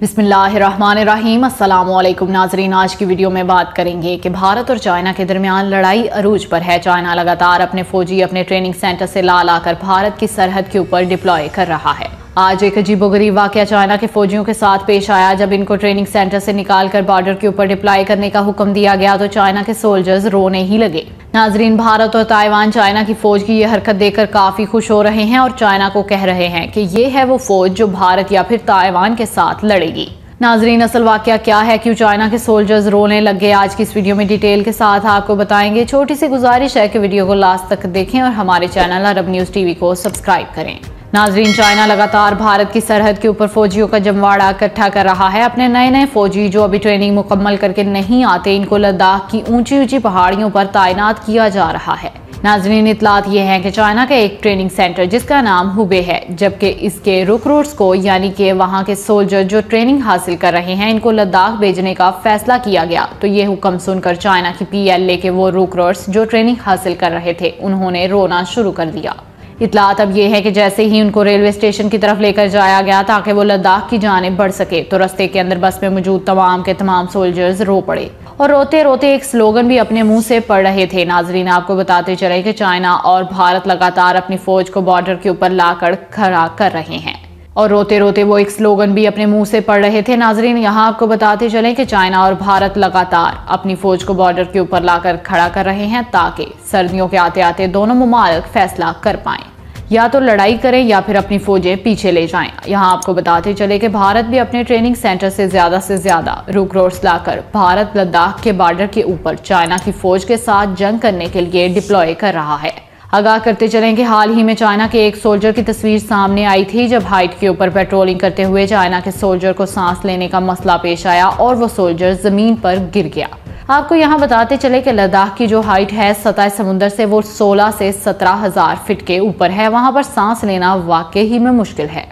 बिस्मिल्लाहिर्रहमानिर्रहीम। अल्लाम नाजरीन, आज की वीडियो में बात करेंगे कि भारत और चाइना के दरमियान लड़ाई अरूज पर है। चाइना लगातार अपने फौजी, अपने ट्रेनिंग सेंटर से ला लाकर भारत की सरहद के ऊपर डिप्लॉय कर रहा है। आज एक अजीबोगरीब वाक्य चाइना के फौजियों के साथ पेश आया, जब इनको ट्रेनिंग सेंटर से निकालकर बॉर्डर के ऊपर डिप्लाई करने का हुक्म दिया गया तो चाइना के सोल्जर्स रोने ही लगे। नाजरीन, भारत और ताइवान चाइना की फौज की यह हरकत देखकर काफ़ी खुश हो रहे हैं और चाइना को कह रहे हैं कि ये है वो फौज जो भारत या फिर ताइवान के साथ लड़ेगी। नाजरीन, असल वाक्य क्या है? क्यों चाइना के सोल्जर्स रोने लग गए? आज की इस वीडियो में डिटेल के साथ आपको बताएँगे। छोटी सी गुजारिश है कि वीडियो को लास्ट तक देखें और हमारे चैनल अरब न्यूज़ टीवी को सब्सक्राइब करें। नाजरीन, चाइना लगातार भारत की सरहद के ऊपर फौजियों का जमवाड़ा इकट्ठा कर रहा है। अपने नए नए फौजी जो अभी ट्रेनिंग मुकम्मल करके नहीं आते, इनको लद्दाख की ऊँची ऊँची पहाड़ियों पर तैनात किया जा रहा है। नाजरीन, इतलात ये है कि चाइना का एक ट्रेनिंग सेंटर जिसका नाम हुबे है, जबकि इसके रुकरूट्स को, यानी कि वहाँ के सोल्जर जो ट्रेनिंग हासिल कर रहे हैं, इनको लद्दाख भेजने का फैसला किया गया। तो ये हुक्म सुनकर चाइना की पीएलए के वो रुकरूट्स जो ट्रेनिंग हासिल कर रहे थे, उन्होंने रोना शुरू कर दिया। इतलात अब यह है कि जैसे ही उनको रेलवे स्टेशन की तरफ़ लेकर जाया गया ताकि वो लद्दाख की जाने बढ़ सके तो रस्ते के अंदर बस में मौजूद तमाम के तमाम सोल्जर्स रो पड़े। और रोते रोते एक स्लोगन भी अपने मुँह से पढ़ रहे थे। नाजरीन, आपको बताते चले कि चाइना और भारत लगातार अपनी फौज को बॉर्डर के ऊपर लाकर खड़ा कर रहे हैं। और रोते रोते वो एक स्लोगन भी अपने मुँह से पढ़ रहे थे। नाजरीन, यहाँ आपको बताते चले कि चाइना और भारत लगातार अपनी फौज को बॉर्डर के ऊपर लाकर खड़ा कर रहे हैं ताकि सर्दियों के आते आते दोनों ममालक फैसला कर पाए। या तो लड़ाई करें या फिर अपनी फौजें पीछे ले जाएँ। यहाँ आपको बताते चले कि भारत भी अपने ट्रेनिंग सेंटर से ज़्यादा से ज़्यादा रुक रोड्स लाकर भारत लद्दाख के बॉर्डर के ऊपर चाइना की फौज के साथ जंग करने के लिए डिप्लॉय कर रहा है। आगाह करते चलेंगे। हाल ही में चाइना के एक सोल्जर की तस्वीर सामने आई थी, जब हाइट के ऊपर पेट्रोलिंग करते हुए चाइना के सोल्जर को सांस लेने का मसला पेश आया और वो सोल्जर ज़मीन पर गिर गया। आपको यहाँ बताते चले कि लद्दाख की जो हाइट है, सतह समुंदर से वो 16 से सत्रह हज़ार फिट के ऊपर है। वहाँ पर सांस लेना वाकई ही में मुश्किल है।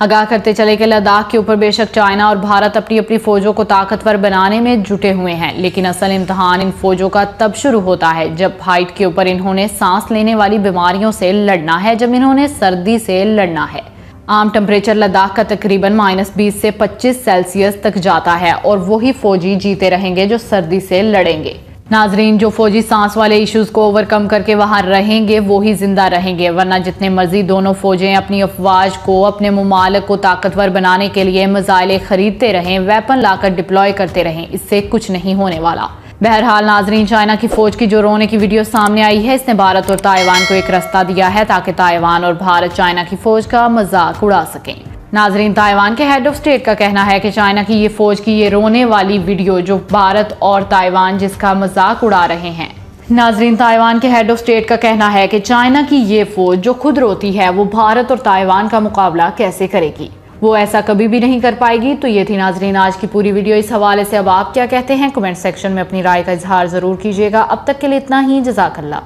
आगाह करते चले कि लद्दाख के ऊपर बेशक चाइना और भारत अपनी अपनी फौजों को ताकतवर बनाने में जुटे हुए हैं, लेकिन असल इम्तहान इन फौजों का तब शुरू होता है जब हाइट के ऊपर इन्होंने सांस लेने वाली बीमारियों से लड़ना है, जब इन्होंने सर्दी से लड़ना है। आम टेम्परेचर लद्दाख का तकरीबन माइनस बीस से 25 सेल्सियस तक जाता है और वही फौजी जीते रहेंगे जो सर्दी से लड़ेंगे। नाजरीन, जो फौजी सांस वाले इश्यूज़ को ओवरकम करके वहाँ रहेंगे, वो ही ज़िंदा रहेंगे। वरना जितने मर्ज़ी दोनों फौजें अपनी अफवाज को, अपने ममालक को ताकतवर बनाने के लिए मजाइले खरीदते रहें वेपन लाकर डिप्लॉय करते रहें, इससे कुछ नहीं होने वाला। बहरहाल नाजरीन, चाइना की फौज की जो रोने की वीडियो सामने आई है, इसने भारत और ताइवान को एक रास्ता दिया है, ताकि ताइवान और भारत चाइना की फौज का मज़ाक उड़ा सकें। नाजरीन, ताइवान के हेड ऑफ़ स्टेट का कहना है कि चाइना की ये फौज की ये रोने वाली वीडियो जो भारत और ताइवान जिसका मज़ाक उड़ा रहे हैं। नाजरीन, ताइवान के हेड ऑफ़ स्टेट का कहना है कि चाइना की ये फौज जो खुद रोती है, वो भारत और ताइवान का मुकाबला कैसे करेगी? वो ऐसा कभी भी नहीं कर पाएगी? तो ये थी नाजरीन, आज की पूरी वीडियो। इस हवाले से अब आप क्या कहते हैं? कमेंट सेक्शन में अपनी राय का इजहार ज़रूर कीजिएगा। अब तक के लिए इतना ही। जजाकल्ला